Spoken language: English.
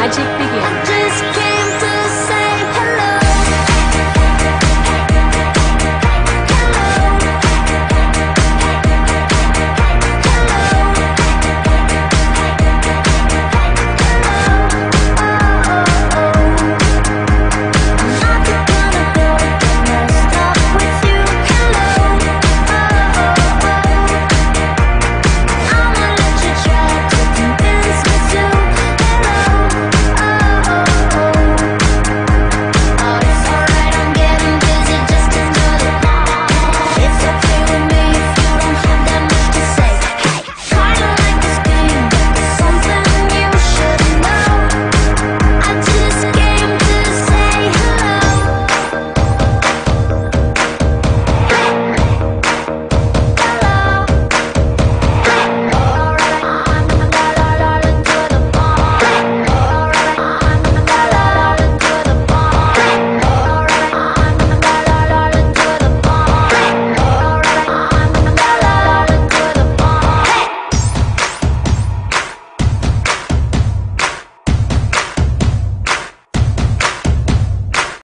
magic begins.